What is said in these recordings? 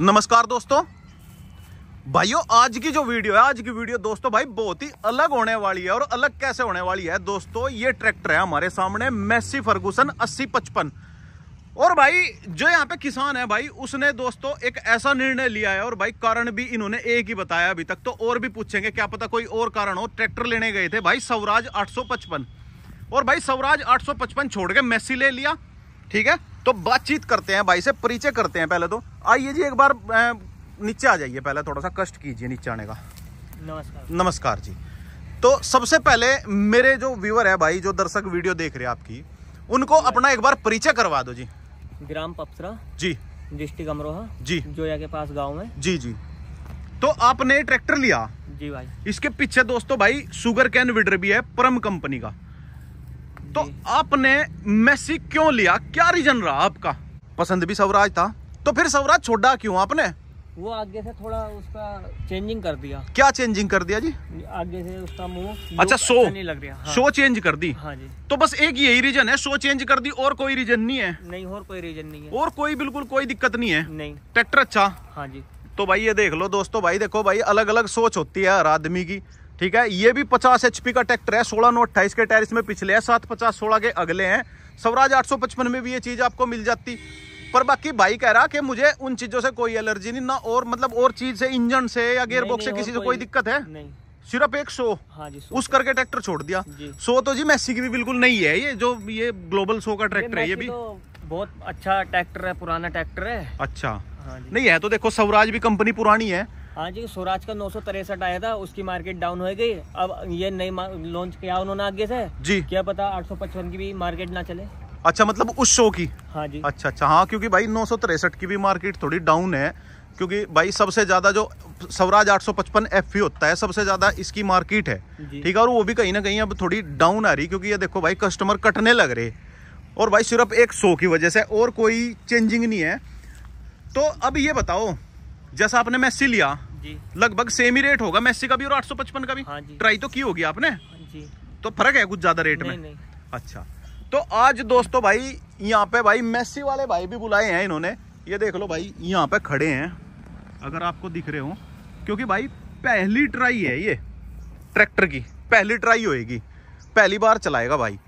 नमस्कार दोस्तों। भाइयों, आज की जो वीडियो है, आज की वीडियो दोस्तों भाई बहुत ही अलग होने वाली है और अलग कैसे होने वाली है? दोस्तों, ये ट्रैक्टर है हमारे सामने, मेसी फर्गूसन अस्सी पचपन। और भाई, जो यहाँ पे किसान है भाई, उसने दोस्तों एक ऐसा निर्णय लिया है और भाई, कारण भी इन्होंने एक ही बताया अभी तक तो और भी पूछेंगे, क्या पता कोई और कारण हो। ट्रैक्टर लेने गए थे भाई स्वराज 855 और भाई, स्वराज 855 छोड़ के मेसी ले लिया, ठीक है? तो बातचीत करते हैं भाई से परिचय करते हैं पहले तो। आइए जी एक बार नीचे आ जाइए पहले थोड़ा सा कष्ट कीजिए नीचे आने का। नमस्कार। नमस्कार जी। तो सबसे पहले मेरे जो व्यूअर है भाई जो दर्शक वीडियो देख रहे हैं आपकी उनको अपना एक बार परिचय करवा दो जी। ग्राम पपसरा। जी। डिस्ट्रिक्ट अमरोहा। जी। जोया के पास गाँव में। जी जी। तो आपने ट्रैक्टर लिया। जी भाई। इसके पीछे दोस्तों भाई शुगर कैन विडर भी है परम कंपनी का। तो आपने मेसी क्यों लिया? क्या रीजन रहा आपका? पसंद भी स्वराज था। तो फिर स्वराज छोड़ा क्यों आपने? वो आगे से थोड़ा उसका चेंजिंग कर दिया। क्या चेंजिंग कर दिया जी? आगे से उसका मुँह अच्छा शो नहीं लग रहा। हाँ, शो चेंज कर दी। हाँ जी। तो बस एक यही रीजन है शो चेंज कर दी और कोई रीजन नहीं है। नहीं और कोई रीजन नहीं है। और कोई बिल्कुल कोई दिक्कत नहीं है। नहीं। ट्रैक्टर अच्छा। हाँ जी। तो भाई ये देख लो दोस्तों भाई देखो भाई अलग अलग सोच होती है हर आदमी की। ठीक है ये भी 50 एचपी का ट्रैक्टर है 16 नौ अट्ठाईस के टायर इसमें पिछले हैं सात पचास सोलह के अगले हैं। स्वराज 855 में भी ये चीज़ आपको मिल जाती। पर बाकी भाई कह रहा कि मुझे उन चीज़ों से कोई एलर्जी नहीं ना और मतलब और चीज़ से इंजन से या गियर नहीं, बॉक्स से किसी से कोई दिक्कत है? नहीं। सिर्फ़ एक शो हाँ जी उस करके ट्रैक्टर छोड़ दिया। सो तो जी मैसी की भी बिल्कुल नहीं है ये जो ये ग्लोबल सो का ट्रैक्टर है ये भी। तो बहुत अच्छा ट्रैक्टर है पुराना ट्रैक्टर है। अच्छा। हाँ जी। नहीं है तो देखो स्वराज भी कंपनी पुरानी है हाँ जी स्वराज का नौ सौ तिरसठ आया था उसकी मार्केट डाउन हो गई। अब ये नई लॉन्च किया उन्होंने आगे से। जी। क्या पता आठ सौ पचपन की भी मार्केट ना चले। अच्छा मतलब उस शो की? हाँ जी। अच्छा अच्छा। हाँ क्योंकि भाई नौ की भी मार्केट थोड़ी डाउन है क्योंकि भाई सबसे ज़्यादा जो स्वराज 855 एफ़ होता है सबसे ज़्यादा इसकी मार्केट है। ठीक है और वो भी कहीं ना कहीं अब थोड़ी डाउन आ रही क्योंकि ये देखो भाई कस्टमर कटने लग रहे। और भाई सिर्फ़ एक शो की वजह से और कोई चेंजिंग नहीं है। तो अब ये बताओ जैसा आपने मैसी लिया जी। लगभग सेम ही रेट होगा मैसी का भी और 855 का भी। हाँ जी। ट्राई तो की होगी आपने? जी। तो फ़र्क है कुछ ज़्यादा रेट में? नहीं अच्छा। तो आज दोस्तों भाई यहाँ पे भाई मेसी वाले भाई भी बुलाए हैं इन्होंने। ये देख लो भाई यहाँ पे खड़े हैं अगर आपको दिख रहे हो। क्योंकि भाई पहली ट्राई है ये ट्रैक्टर की। पहली ट्राई होएगी। पहली बार चलाएगा भाई।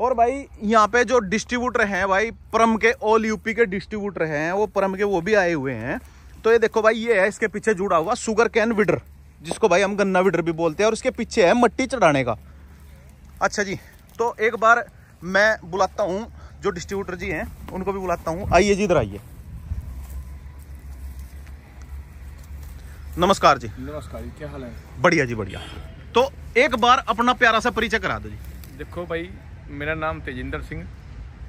और भाई यहाँ पे जो डिस्ट्रीब्यूटर हैं भाई परम के ऑल यूपी के डिस्ट्रीब्यूटर हैं वो परम के वो भी आए हुए हैं। तो ये देखो भाई ये है इसके पीछे जुड़ा हुआ शुगर कैन विडर जिसको भाई हम गन्ना विडर भी बोलते हैं और इसके पीछे है मट्टी चढ़ाने का। अच्छा जी तो एक बार मैं बुलाता हूँ जो डिस्ट्रीब्यूटर जी हैं उनको भी बुलाता हूँ। आइए जी इधर आइए। नमस्कार जी। नमस्कार जी क्या हाल है? बढ़िया जी बढ़िया। तो एक बार अपना प्यारा सा परिचय करा दो जी। देखो भाई मेरा नाम तेजिंदर सिंह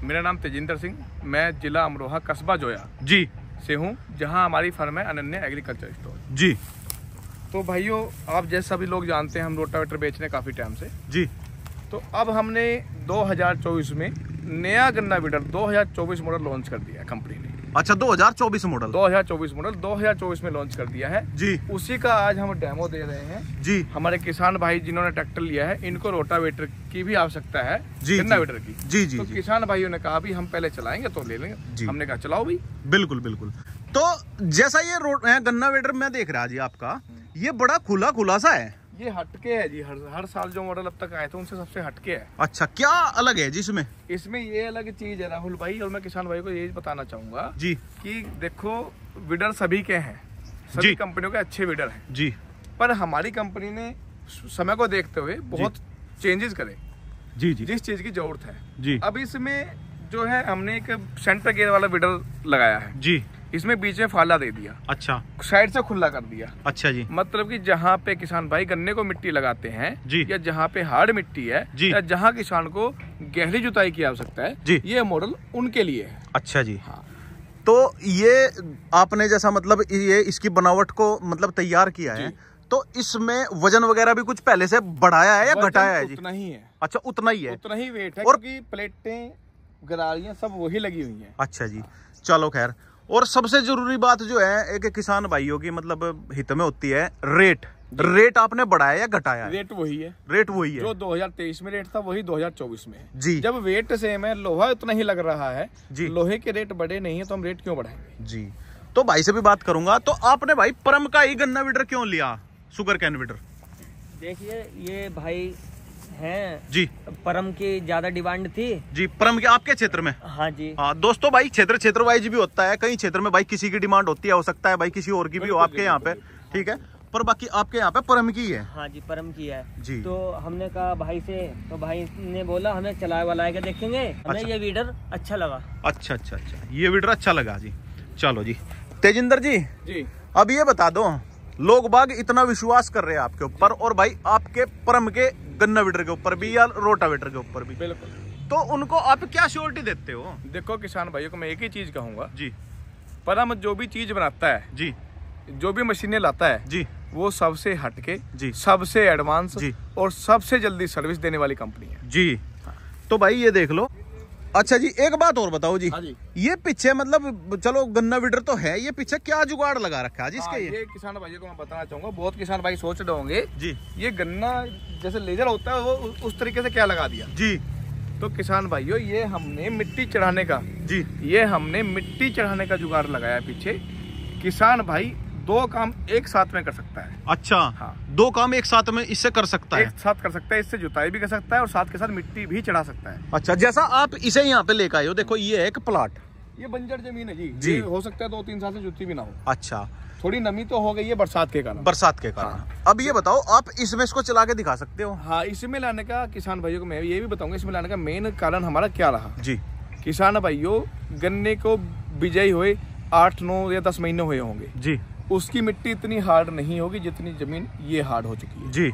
मेरा नाम तेजिंदर सिंह मैं जिला अमरोहा कस्बा जोया। जी। से हूँ जहाँ हमारी फर्म है अनन्या एग्रीकल्चर स्टोर। जी। तो भाइयों आप जैसे सभी लोग जानते हैं हम रोटावेटर बेच रहे काफ़ी टाइम से। जी। तो अब हमने 2024 में नया गन्ना बीडर 2024 मॉडल लॉन्च कर दिया है कंपनी ने। अच्छा 2024 मॉडल 2024 मॉडल 2024 में लॉन्च कर दिया है। जी। उसी का आज हम डेमो दे रहे हैं। जी। हमारे किसान भाई जिन्होंने ट्रैक्टर लिया है इनको रोटावेटर की भी आवश्यकता है जी, गन्ना जी। वेटर की। जी जी तो किसान भाइयों ने कहा भी हम पहले चलाएँगे तो ले। लेंगे। हमने कहा चलाओ भी। बिल्कुल बिल्कुल। तो जैसा ये गन्ना वेटर मैं देख रहा जी आपका ये बड़ा खुला खुला सा है। ये हटके है जी हर हर साल जो मॉडल अब तक आए थे उनसे सबसे हटके है। अच्छा क्या अलग है जिसमें इसमें? इसमें ये अलग चीज़ है राहुल भाई और मैं किसान भाई को ये बताना चाहूँगा जी। कि देखो विडर सभी के हैं। सभी कंपनियों के अच्छे विडर हैं। जी। पर हमारी कंपनी ने समय को देखते हुए बहुत चेंजेस करे। जी जी। जिस चीज़ की ज़रूरत है। जी। अब इसमें जो है हमने एक सेंटर गेयर वाला विडर लगाया है। जी। इसमें बीच में फाला दे दिया। अच्छा। साइड से खुला कर दिया। अच्छा जी। मतलब कि जहाँ पे किसान भाई गन्ने को मिट्टी लगाते हैं जी। या जहाँ पे हार्ड मिट्टी है जी। या जहाँ किसान को गहरी जुताई की आवश्यकता है जी। ये मॉडल उनके लिए है। अच्छा जी। हाँ। तो ये आपने जैसा मतलब ये इसकी बनावट को मतलब तैयार किया है तो इसमें वज़न वगैरह भी कुछ पहले से बढ़ाया है या घटाया है जी? उतना ही है। अच्छा उतना ही है। उतना ही वेट है और- क्योंकि प्लेटें गरारियाँ सब वही लगी हुई हैं। अच्छा जी। चलो खैर और सबसे ज़रूरी बात जो है एक किसान भाइयों की मतलब हित में होती है रेट रेट आपने बढ़ाया या घटाया? रेट वही है। रेट वही है। जो 2023 में रेट था वही 2024 में है। जी। जब वेट सेम है लोहा उतना ही लग रहा है जी। लोहे के रेट बढ़े नहीं है तो हम रेट क्यों बढ़ाएँगे? जी। तो भाई से भी बात करूँगा तो आपने भाई परम का ही गन्ना वीडर क्यों लिया? Sugar cane weeder. देखिए ये भाई हैं। जी। परम की ज़्यादा डिमांड थी। जी परम के आपके क्षेत्र में? हाँ जी। हाँ दोस्तों भाई क्षेत्र क्षेत्र वाइज भी होता है। कई क्षेत्र में भाई किसी की डिमांड होती है हो सकता है भाई किसी और की भी हो आपके यहाँ पे। ठीक है? पर बाकी आपके यहाँ पे परम की है। हाँ जी परम की है। जी। तो हमने कहा भाई से तो भाई ने बोला हमें चला वाला के देखेंगे? हमें अच्छा। ये वीडर अच्छा लगा। अच्छा अच्छा अच्छा। ये वीडर अच्छा लगा जी। चलो जी। तेजिंदर जी जी। अब ये बता दो। लोग बाग इतना विश्वास कर रहे हैं आपके ऊपर और भाई आपके परम के गन्ना वीडर के ऊपर भी या रोटावेटर के ऊपर भी। बिल्कुल। तो उनको आप क्या श्योरिटी देते हो? देखो किसान भाइयों को मैं एक ही चीज़ कहूँगा। जी। परम जो भी चीज़ बनाता है जी। जो भी मशीनें लाता है जी। वो सबसे हटके जी। सबसे एडवांस जी। और सबसे जल्दी सर्विस देने वाली कंपनी है। जी। तो भाई ये देख लो अच्छा जी एक बात और बताओ जी। हाँ जी। ये पीछे मतलब चलो गन्ना वीडर तो है ये पीछे क्या जुगाड़ लगा रखा है? जिसके हाँ, ये। ये किसान भाइयों को मैं बताना चाहूँगा बहुत किसान भाई सोच रहे होंगे जी। ये गन्ना जैसे लेजर होता है वो उस तरीके से क्या लगा दिया? जी। तो किसान भाइयों ये हमने मिट्टी चढ़ाने का जी। ये हमने मिट्टी चढ़ाने का जुगाड़ लगाया पीछे। किसान भाई दो काम एक साथ में कर सकता है। अच्छा हाँ। दो काम एक साथ में इससे कर सकता है। एक साथ कर सकता है इससे जुताई भी कर सकता है और साथ के साथ मिट्टी भी चढ़ा सकता है। अच्छा जैसा आप इसे यहाँ पे लेकर आए हो देखो ये है एक प्लाट। ये बंजर ज़मीन है जी। जी। हो सकता है दो तीन साल से जुती भी ना हो। अच्छा। थोड़ी नमी तो हो गई है बरसात के कारण। बरसात के कारण। हाँ। अब ये बताओ आप इसमें इसको चला के दिखा सकते हो? हाँ इसमें लाने का किसान भाइयों को मैं ये भी बताऊँगा इसमें लाने का मेन कारण हमारा क्या रहा? जी। किसान भाइयों गन्ने को बिजाई हुए आठ नौ या दस महीने हुए होंगे। जी। उसकी मिट्टी इतनी हार्ड नहीं होगी जितनी ज़मीन ये हार्ड हो चुकी है। जी।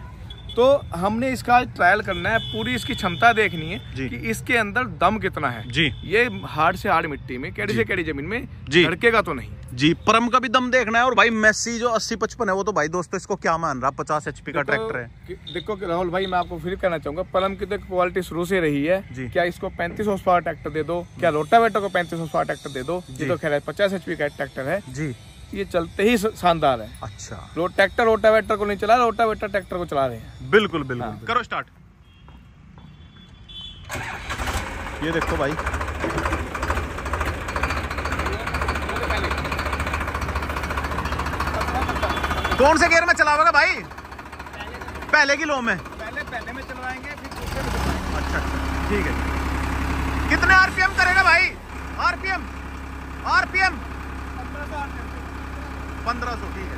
तो हमने इसका ट्रायल करना है पूरी इसकी क्षमता देखनी है। कि इसके अंदर दम कितना है। जी। ये हार्ड से हार्ड मिट्टी में कैडी से कैडी ज़मीन में जी। धड़केगा तो नहीं। जी परम का भी दम देखना है और भाई मेसी जो अस्सी पचपन है वो तो भाई दोस्तों इसको क्या मान रहा पचास एचपी का ट्रैक्टर है। देखो राहुल भाई मैं आपको फिर कहना चाहूँगा पलम की तो क्वालिटी शुरू से रही है। जी। क्या इसको 35 हॉर्स पावर ट्रैक्टर दे दो? क्या रोटावेटर को 35 हॉर्स पावर ट्रैक्टर दे दो। ये तो खैर पचास एचपी का ट्रैक्टर है। जी। ये चलते ही शानदार है। अच्छा। रो ट्रैक्टर रोटावेटर को नहीं चला रोटावेटर ट्रैक्टर को चला रहे हैं। बिल्कुल बिल्कुल हाँ। करो स्टार्ट। ये देखो भाई। कौन से गियर में चलाओगे भाई? पहले की लो में। पहले पहले में चलवाएँगे फिर दूसरे में चलवाएँगे। अच्छा अच्छा। ठीक है। कितने आरपीएम करेगा भाई? आरपीएम आरपीएम पंद्रह सौ ठीक है।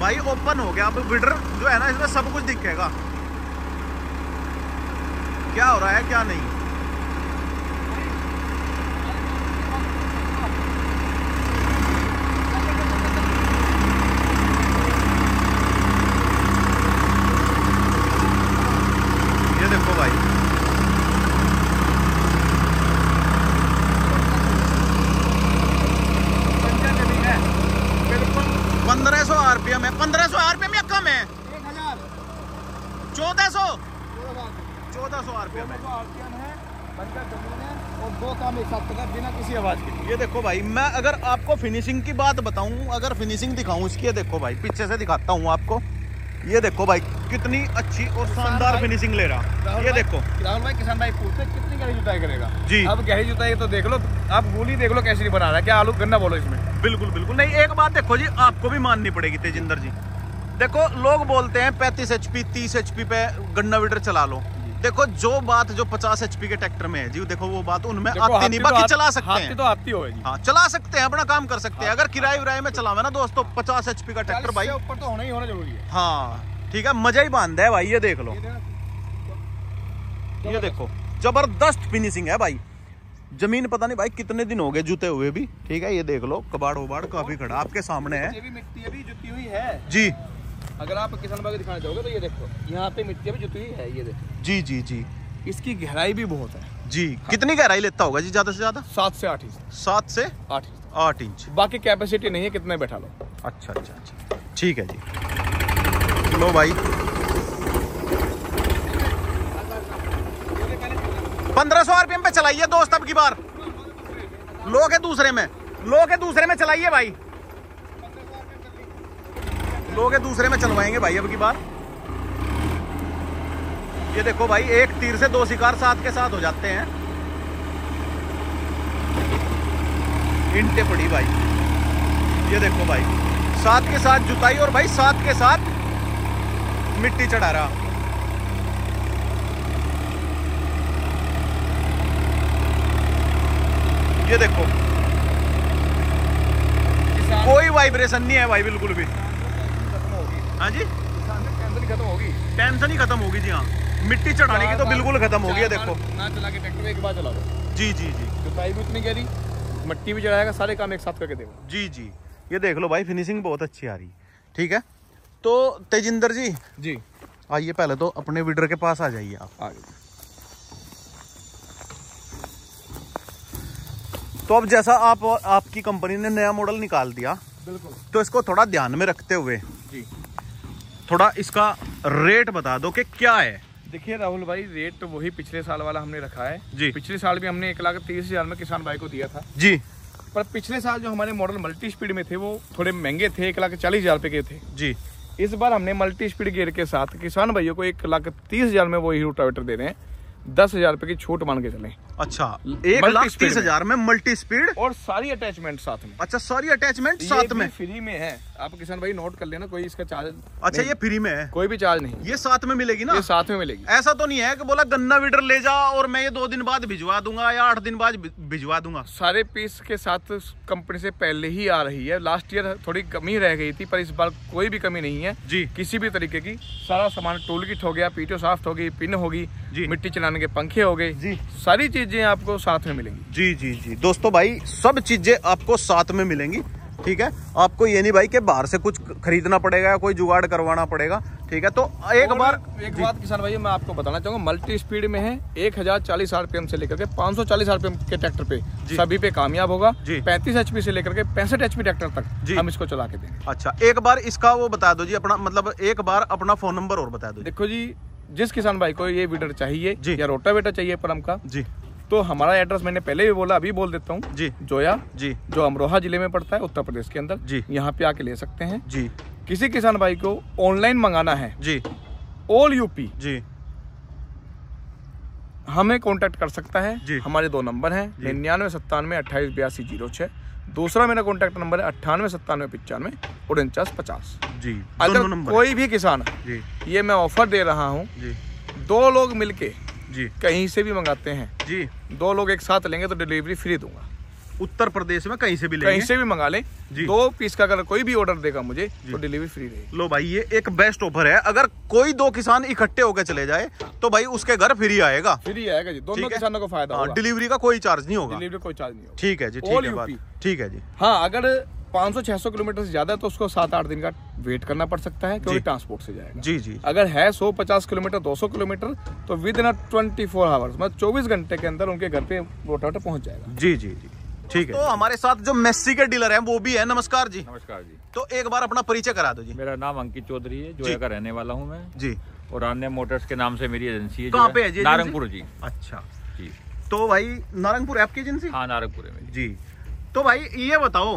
भाई ओपन हो गया। अब विडर जो है ना, इसमें सब कुछ दिखेगा। क्या हो रहा है, क्या नहीं ये देखो भाई बंजर ज़मीन है बिल्कुल पंद्रह सौ आरपीएम है पंद्रह सौ आरपीएम या कम है एक हज़ार चौदह सौ चौदह चौदह सौ आरपीएम है आरपीएम है बंजर ज़मीन है और दो काम एक साथ करना बिना किसी आवाज़ के ये देखो भाई मैं अगर आपको फिनिशिंग की बात बताऊँ अगर फिनिशिंग दिखाऊँ इसकी ये देखो भाई पीछे से दिखाता हूँ आपको। ये देखो भाई कितनी अच्छी और शानदार फिनिशिंग ले रहा। ये देखो। राहुल भाई किसान भाई पूछते कितनी गहरी जुताई करेगा? जी। अब गहरी जुताई तो देख लो आप गोली देख लो कैसी बना रहा है क्या आलू गन्ना बोलो इसमें। बिल्कुल बिल्कुल। नहीं एक बात देखो जी आपको भी माननी पड़ेगी तेजिंदर जी। देखो लोग बोलते हैं पैंतीस एचपी तीस एचपी पे गन्ना वीडर चला लो। देखो जो बात जो पचास एचपी के ट्रैक्टर में है जी देखो वो बात उनमें आती नहीं तो बाकी चला सकते हैं। तो आती होगी हाँ चला सकते हैं अपना काम कर सकते हैं। अगर किराए विराए में चलावे ना दोस्तों पचास एचपी का ट्रैक्टर भाई। ऊपर तो होना ही होना ज़रूरी है। हाँ ठीक है मज़ा ही बाँध है भाई ये देख लो। ये देखो, ज़बरदस्त फिनिशिंग है भाई। ज़मीन पता नहीं भाई कितने दिन हो गए जूते हुए भी। ठीक है ये देख लो कबाड़ उबाड़ काफ़ी खड़ा आपके सामने है। ये मिट्टी अभी जुती हुई है। जी। अगर आप किसान भाई को दिखाना चाहोगे तो ये देखो यहाँ पे मिट्टी अभी जुती हुई है ये देखो। जी जी जी। इसकी गहराई भी बहुत है। जी हाँ। कितनी गहराई लेता होगा जी ज़्यादा से ज़्यादा? सात से आठ इंच। सात से आठ इंच। आठ इंच। बाकी कैपेसिटी नहीं है कितने बैठा लो। अच्छा अच्छा अच्छा। ठीक है जी। लो भाई। पंद्रह सौ आरपीएम पे चलाइए दोस्त अब की बार। लो के दूसरे में। लो के दूसरे में चलाइए भाई। लो के दूसरे में चलवाएँगे भाई अब की बार। ये देखो भाई, एक तीर से दो शिकार साथ के साथ हो जाते हैं। इंटे पड़ी भाई। ये देखो भाई, साथ के साथ जुताई और भाई साथ के साथ मिट्टी चढ़ा रहा। ये देखो, कोई वाइब्रेशन नहीं है भाई, बिल्कुल भी। हाँ जी? टेंशन ही खत्म होगी टेंशन ही खत्म होगी जी हाँ। मिट्टी चढ़ाने की तो बिल्कुल खत्म होगी ये चार देखो। ना चला के ट्रैक्टर एक बार चला दो। जी जी जी। जुताई भी उतनी गहरी मट्टी भी चढ़ाएगा सारे काम एक साथ करके देगा। जी जी। ये देख लो भाई फिनिशिंग बहुत अच्छी आ रही। ठीक है? तो तेजिंदर जी जी। आइए पहले तो अपने विडर के पास आ जाइए आप। आगे तो अब जैसा आप आपकी कंपनी ने नया मॉडल निकाल दिया बिल्कुल। तो इसको थोड़ा ध्यान में रखते हुए जी। थोड़ा इसका रेट बता दो कि क्या है। देखिए राहुल भाई रेट तो वही पिछले साल वाला हमने रखा है। जी। पिछले साल भी हमने एक लाख तीस हज़ार में किसान भाई को दिया था। जी। पर पिछले साल जो हमारे मॉडल मल्टी स्पीड में थे वो थोड़े महँगे थे एक लाख चालीस हज़ार रुपए के थे। जी। इस बार हमने मल्टी स्पीड गियर के साथ किसान भाइयों को एक लाख तीस हज़ार में वो हीरो रोटावेटर दे रहे हैं। दस हज़ार रुपए की छूट मान के चलें। अच्छा एक लाख तीस हज़ार में। मल्टी स्पीड और सारी अटैचमेंट साथ में। अच्छा सारी अटैचमेंट साथ में। फ्री में है। आप किसान भाई नोट कर लेना कोई इसका चार्ज अच्छा ये फ्री में है। कोई भी चार्ज नहीं। ये साथ में मिलेगी ना? ये साथ में मिलेगी। ऐसा तो नहीं है कि बोला गन्ना वीडर ले जा और मैं ये दो दिन बाद भिजवा दूँगा या आठ दिन बाद भिजवा दूँगा। सारे पीस के साथ कंपनी से पहले ही आ रही है। लास्ट ईयर थोड़ी कमी रह गई थी पर इस बार कोई भी कमी नहीं है। जी। किसी भी तरीके की। सारा सामान टूल किट हो गया पीटो साफ्ट होगी पिन होगी जी। मिट्टी चलाने के पंखे हो गए। जी। सारी चीज़ें आपको साथ में मिलेंगी। जी जी जी। दोस्तों भाई सब चीज़ें आपको साथ में मिलेंगी ठीक है? आपको ये नहीं भाई कि बाहर से कुछ खरीदना पड़ेगा या कोई जुगाड़ करवाना पड़ेगा ठीक है? तो एक बार एक बात किसान भाई मैं आपको बताना चाहूँगा मल्टी स्पीड में है एक हज़ार चालीस आरपीएम से लेकर के पाँच सौ चालीस आरपीएम के ट्रैक्टर पे। सभी पे कामयाब होगा। पैंतीस एचपी से लेकर के पैंसठ एचपी ट्रैक्टर तक जी। हम इसको चला के देंगे। अच्छा एक बार इसका वो बता दो जी अपना मतलब एक बार अपना फ़ोन नंबर और बता दो देखो जी जिस किसान भाई को ये वीडर चाहिए। या रोटावेटर चाहिए परम का जी। तो हमारा एड्रेस मैंने पहले भी बोला अभी बोल देता हूँ। जी। जोया जी। जो अमरोहा ज़िले में पड़ता है उत्तर प्रदेश के अंदर जी। यहाँ पे आके ले सकते हैं। जी। किसी किसान भाई को ऑनलाइन मंगाना है। जी। ऑल यूपी जी। हमें कांटेक्ट कर सकता है। जी। हमारे दो नंबर हैं निन्यानवे सत्तानवे अट्ठाईस बयासी ज़ीरो छः दूसरा मेरा कॉन्टैक्ट नंबर है अट्ठानवे सत्तानवे पचानवे उनचास पचास। जी। अगर कोई भी किसान जी। ये मैं ऑफ़र दे रहा हूँ। जी। दो लोग मिलके जी। कहीं से भी मंगाते हैं। जी। दो लोग एक साथ लेंगे तो डिलीवरी फ्री दूँगा। उत्तर प्रदेश में कहीं से भी कहीं से भी मंगा ले। जी। दो पीस का अगर कोई भी ऑर्डर देगा मुझे तो डिलीवरी फ्री रहेगी। लो भाई ये एक बेस्ट ऑफ़र है। अगर कोई दो किसान इकट्ठे होकर चले जाए तो भाई उसके घर फ्री आएगा। फ्री आएगा जी। दोनों किसानों को फ़ायदा हाँ, डिलीवरी का कोई चार्ज नहीं होगा। डिलीवरी कोई चार्ज नहीं होगा। ठीक है जी ठीक है ठीक है जी। हाँ अगर 500-600 किलोमीटर से ज़्यादा है तो उसको सात आठ दिन का वेट करना पड़ सकता है क्योंकि। ट्रांसपोर्ट से जाएगा। जी जी। अगर है 150 किलोमीटर 200 किलोमीटर तो within twenty four hours मतलब 24 घंटे के अंदर उनके घर पे रोटावेटर पहुँच जाएगा। जी जी जी। ठीक है। तो हमारे साथ जो मेस्सी के डीलर हैं वो भी है। नमस्कार जी। नमस्कार जी। तो एक बार अपना परिचय करा दो जी। मेरा नाम अंकित चौधरी है जी। जोया का रहने वाला हूँ मैं। जी। और अन्य मोटर्स के नाम से मेरी एजेंसी है कहाँ पे है जी नारंगपुर जी। अच्छा। जी। तो भाई नारंगपुर ऐप की एजेंसी? हाँ नारंगपुर में जी। तो भाई ये बताओ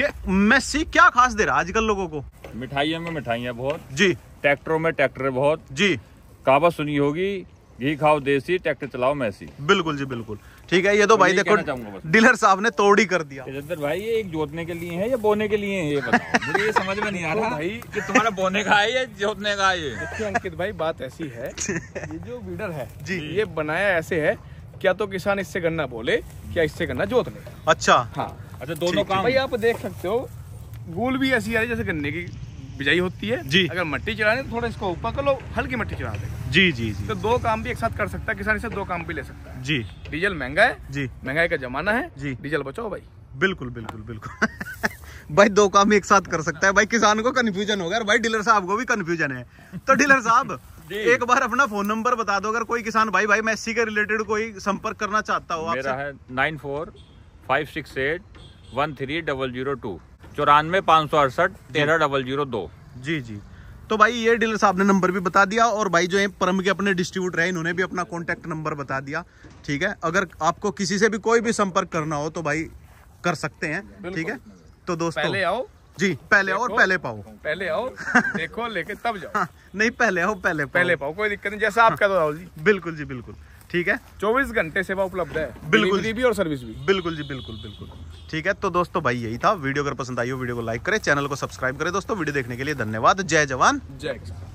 कि मेस्सी क्या खास दे रहा है आजकल लोगों को? मिठाइयों में मिठाइयाँ बहुत। जी। ट्रैक्टरों में ट्रैक्टर बहुत। जी। कहावत सुनी होगी घी खाओ देसी ट्रैक्टर चलाओ मैसी। बिल्कुल जी बिल्कुल। ठीक है ये तो भाई देखो। डीलर साहब ने तोड़ ही कर दिया। भाई ये एक जोतने के लिए है या बोने के लिए है ये बताओ। मुझे ये समझ में नहीं आ रहा तो भाई कि तुम्हारा बोने का है या जोतने का है ये। देखिए अंकित भाई बात ऐसी है ये जो वीडर है जी। ये बनाया ऐसे है क्या तो किसान इससे गन्ना बोले क्या इससे गन्ना जोत ले अच्छा। हाँ। अच्छा दोनों काम। भाई आप देख सकते हो गूल भी ऐसी आ रही जैसे गन्ने की बिजाई होती है। जी। अगर मट्टी चढ़ाने तो थोड़ा इसको ऊपर कर लो हल्की मट्टी चढ़ा देगा जी जी जी। तो दो काम भी एक साथ कर सकता है किसान इसे दो काम भी ले सकता है। जी। डीजल महँगा है जी। महँगाई का जमाना है जी। डीजल बचाओ भाई। बिल्कुल बिल्कुल बिल्कुल। भाई दो काम एक साथ कर सकता है। भाई किसान को कंफ्यूजन होगा और भाई डीलर साहब को भी कंफ्यूजन है। तो डीलर साहब एक बार अपना फ़ोन नंबर बता दो अगर कोई किसान भाई भाई मैं इसी के रिलेटेड कोई संपर्क करना चाहता हो मेरा है nine four five six eight one three double zero two चौरानवे पाँच सौ अड़सठ तेरह डबल ज़ीरो दो। जी जी। तो भाई ये डीलर साहब ने नंबर भी बता दिया और भाई जो है परम के अपने डिस्ट्रीब्यूटर है इन्होंने भी अपना कॉन्टैक्ट नंबर बता दिया। ठीक है? अगर आपको किसी से भी कोई भी संपर्क करना हो तो भाई कर सकते हैं। ठीक है? तो दोस्तों पहले आओ। जी पहले आओ और पहले पाओ। पहले आओ देखो लेके तब जाओ। हाँ, नहीं पहले आओ पहले पाओ। पहले पाओ कोई दिक्कत नहीं जैसा आप कह दो राहुल जी। बिल्कुल जी बिल्कुल। ठीक है? चौबीस घंटे सेवा उपलब्ध है। बिल्कुल। जी भी और सर्विस भी। बिल्कुल जी बिल्कुल बिल्कुल। ठीक है तो दोस्तों भाई यही था। वीडियो अगर पसंद आई हो वीडियो को लाइक करें चैनल को सब्सक्राइब करें। दोस्तों वीडियो देखने के लिए धन्यवाद। जय जवान। जय किसान।